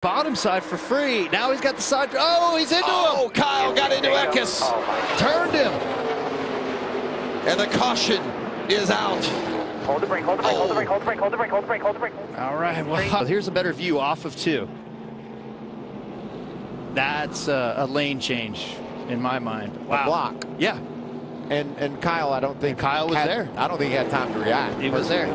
bottom side for free. Now he's got the side. Oh, he's into Oh, him. Kyle got into Eckes. Oh Turned him. And the caution is out. Hold the brake, hold the brake, hold the brake, hold the brake, hold the brake, hold the brake, hold the brake. All right. Well, here's a better view off of two. That's a, a lane change in my mind. Wow. block. Yeah, And and Kyle, I don't think Kyle was had- there. I don't think he had time to react. he was there.